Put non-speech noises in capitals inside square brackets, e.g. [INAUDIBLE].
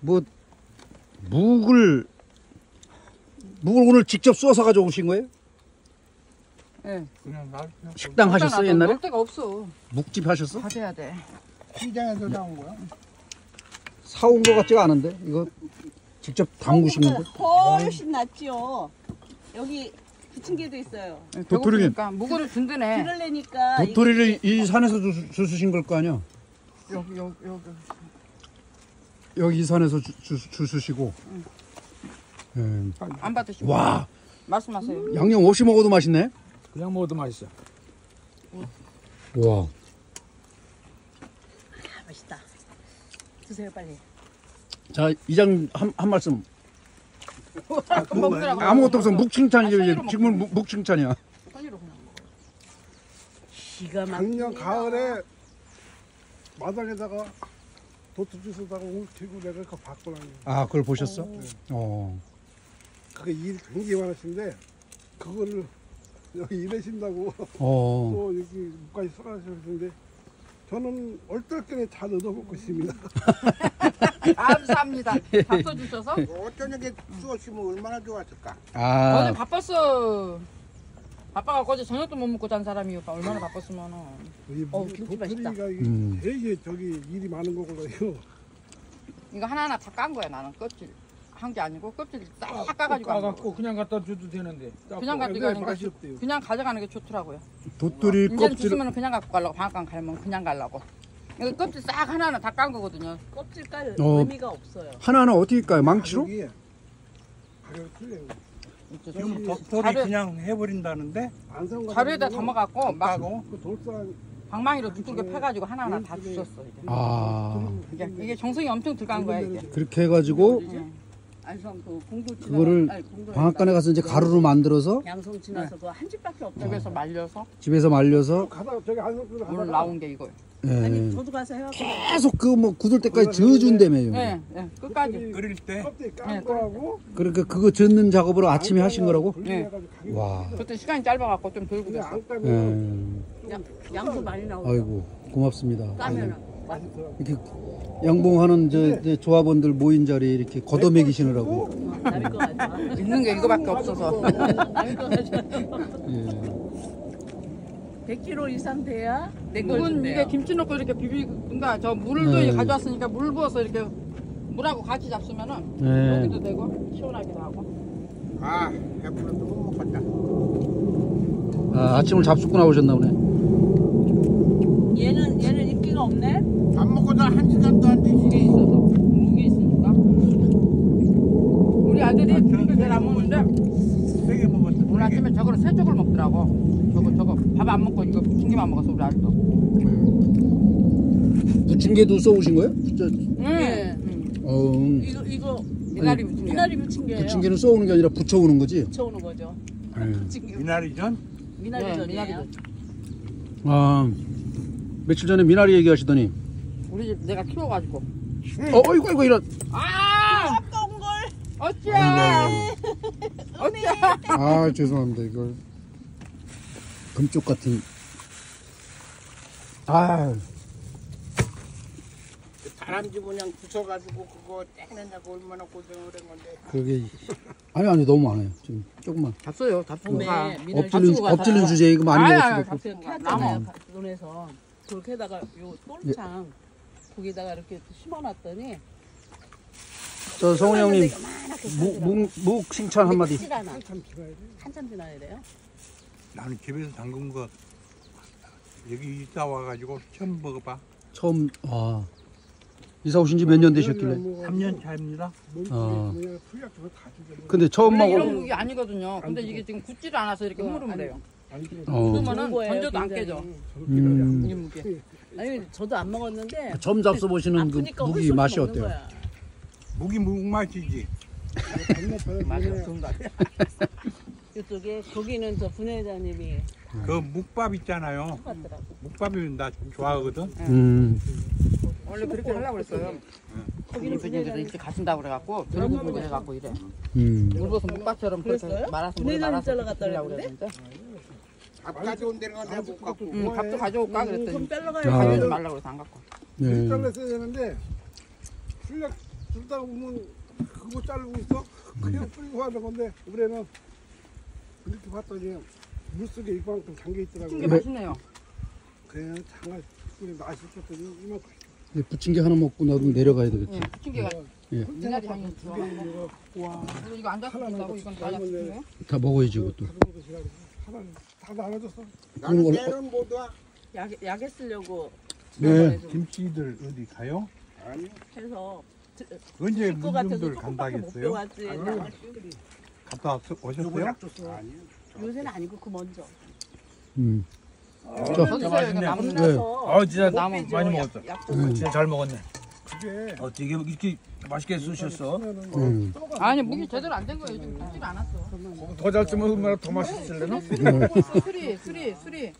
뭐 묵을 묵을 오늘 직접 쏘아서 가져오신 거예요? 예. 그냥 날 그냥 식당 하셨어요 옛날에? 놀 데가 없어. 묵집 하셨어? 가져야 돼. 시장에서 나온 거야. 사온 거 같지가 않은데 이거 직접 담그신 건데? 훨씬 낫지요. 여기 부침개도 있어요. 예, 도토리는- 배고프니까 무거를 든든해. 그러려니까 도토리를 이 산에서 주, 주수신 걸 거 아니야? 여기 여기 여기. 여기 이 산에서 주, 주, 주수시고 예. 안 받으시고. 와 말씀하세요. 양념 없이 먹어도 맛있네 그냥 먹어도 맛있어. 와 아, 맛있다. 드세요 빨리. 자 이장 한, 한 말씀. [LAUGHS] 아무것도 없어 묵칭찬이지 아, 지금은 묵- 묵칭찬이야. 기가 막히다. 작년 가을에 마당에다가 도토리에다가 올 들고 내가 그거 받고 나니 아 그걸 보셨어? 어. 그게 일 굉장히 많으신데 그거를 여기 일하신다고 어. [LAUGHS] 또 여기 목까지 써가시는데 저는 얼떨결에 잘 얻어먹고 있습니다. [LAUGHS] 감사합니다. 밥 써주셔서. 어쩌게 쑤었으면 얼마나 좋았을까. 아 어제 바빴어. 바빠갖고 어제 저녁도 못 먹고 잔 사람이요. 얼마나 바빴으면은. 이 어우, 김치 도토리가 맛있다. 이게 음. 되게 저기 일이 많은 거고요. 이거 하나하나 다 깐 거야 나는 껍질. 한 게 아니고 껍질 싹 까가지고 한 거. 까갖고 그냥 갖다 줘도 되는데. 그냥 근데 가니까 맛이 없대요. 그냥 가져가는 게 좋더라고요. 도토리 이제는 껍질 주시면 그냥 갖고 가려고 방앗간 갈면 그냥 가려고. 이거 껍질 싹 하나하나 다 깐 거거든요. 껍질 깔 어. 의미가 없어요. 하나는 어떻게 까요? 망치로? 가격이 가격이 틀려요. 지금 도- 덕돌이 자료- 그냥 해버린다는데. 자루에다 경우는 담아갖고 막. 그 돌산 방망이로 두껍게 패가지고 하나하나 다 주셨어. 이게. 아 이게, 이게 정성이 엄청 들어간 거야 이게. 그렇게 해가지고 응. 안성 그 공도 지나 그거를 방앗간에 가서 이제 가루로 만들어서 양성 지나서 그 한 집밖에 없다. 집에서 말려서 집에서 말려서 가다가 저기 안산 가다가 오늘 나온 게 이거예요. 아니 예. 저도 가서 해갖고 계속 그 뭐 굳을 때까지 저어준다며요. 네, 네, 끝까지. 끓일 때. 껍데기 깐 네, 거하고 그러니까 그거 젓는 작업을 아침에 하신 거라고? 네. 와. 그때 시간이 짧아갖고 좀. 안 까면 예. 양, 양도 많이 나오고 아이고 고맙습니다. 까면은. 이렇게 양봉하는 저, 저 조합원들 모인 자리에 이렇게 가져와. 있는 게 이거밖에 없어서. 남의 거 가져와. 예. 100kg 이상 돼야 준대요. 이게 김치 넣고 이렇게 비비, 그러니까 저 물도 네. 가져왔으니까 물 부어서 이렇게 물하고 같이 잡수면은 네. 여기도 되고 시원하기도 하고. 아, 해프로도 못 먹었다. 아, 아침을 잡숫고 나오셨나 보네. 얘는 얘는 인기가 없 네. 밥 먹고도 한 시간도 안 되지. 있어서 묵이 있으니까. 우리 아들이 이걸 잘안 먹는데 세개 먹었어. 오늘 아침에 저거를 세 쪽을 먹더라고. 저거 저거 밥 안 먹고 이거 중기만 먹었어 우리 아들도. 부침개도 써오신 거예요? 저, 응. 어, 음. 이거 이거 미나리 무침개. 미나리 부침개예요. 부침개는 써오는 게 아니라 부쳐오는 거지? 붙여오는 거죠. 예. 부침개 미나리전? 미나리전이에요. 네, 미나리전. 아, 며칠 전에 미나리 얘기하시더니, 우리 집 내가 키워가지고. 어, 어이구, 어이구, 이런. 아! 아까운 걸. 어찌야! 어찌야! 아, 죄송합니다, 이걸. 금쪽 같은. 아, 다람쥐 그냥 부숴가지고 그거 떼내냐고 얼마나 고생을 한 건데. 그게. 아니, 아니, 너무 많아요. 지금 조금만. 봄에 가. 미나리 엎질린, 잡수고 가서. 엎질린 주제에 이거 많이 아니. 그 캐잖아요. 나무. 논에서 그렇게다가 요 똘창 거기다가 이렇게 심어놨더니 저 성훈이 형님, 요만하게 묵, 살더라고요. 묵, 묵 칭찬 한마디. 한참 지나야 돼. 한참 지나야 돼요. 나는 집에서 담근 거 여기 이따 와가지고 처음 먹어봐. 처음, 아. 이사 오신 지 몇 년 되셨길래. 뭐, 3년 차입니다. 몸 어. 주잖아요. 근데 처음 원래 이런 먹어. 무기 아니거든요. 근데 이게 지금 굳지를 않아서 이렇게 흐르면 돼요. 아니 그 어. 그러면은 던져도 안 굉장히. 깨져. 음. 이 무게. 아니 저도 안 먹었는데 처음 잡숴 보시는 그 아프니까 무기 맛이 먹는 어때요? 거야. 무기 묵맛이지. 맛이 거 같아. [LAUGHS] 이쪽에 거기는 저 분회장님이 그 묵밥 있잖아요. 똑같더라고. 묵밥이 나 좋아하거든. 음. 원래 그렇게 하려고 그랬어요. 거기는 이분들이 분회장님 일찍 가신다고 그래갖고 들고 분해 갖고 이래. 음. 물버섯 묵밥처럼 그렇게 그랬어요? 말아서 물에 말아서 잘라 갖다 드리려고 그랬는데? 그랬는데. 밥 가져온 데는 내가 못 갖고. 응, 밥도 가져올까 그럼 그랬더니 가져오지 말라고 그래서 안 갖고. 네. 잘랐어야 되는데 풀약 들다 보면 그거 자르고 있어. 그냥 뿌리고 하는 건데 올해는 이렇게 봤더니 물속에 이만큼 잠겨 있더라고요. 맛있네요. 그냥 장을 뿌리 맛이 있었더니 이만큼. 이 부침개 하나 먹고 나도 내려가야 되겠지. 예, 춘게가 예. 미나리 향이 좋아. 와. 그리고 이거 안 잡힌다고 이건 다 잡히네요. 다 먹어야지 이것도. 하나는 다 나눠줬어. 그럼 원- 내는 못 와. 약에, 약에 쓰려고 네. 좀 김씨들 어디 가요? 아니. 해서 언제 같아서 문중들 조금밖에 못 간다겠어요? 배웠지. 갔다 왔- 오셨어요? 약? 아니. 요새는 아니고 그 먼저. 음. 저 드세요. 이거 남은 거. 네. 나서 아 진짜 나무 많이 먹었어. 약 음. 진짜 잘 먹었네. 어 되게 이렇게 맛있게 쓰셨어. 음. 아니 무기 제대로 안 된 거예요. 지금 굽지가 않았어. 더잘 쓰면 얼마나 더 맛있을래나? 음. 수리 수리 수리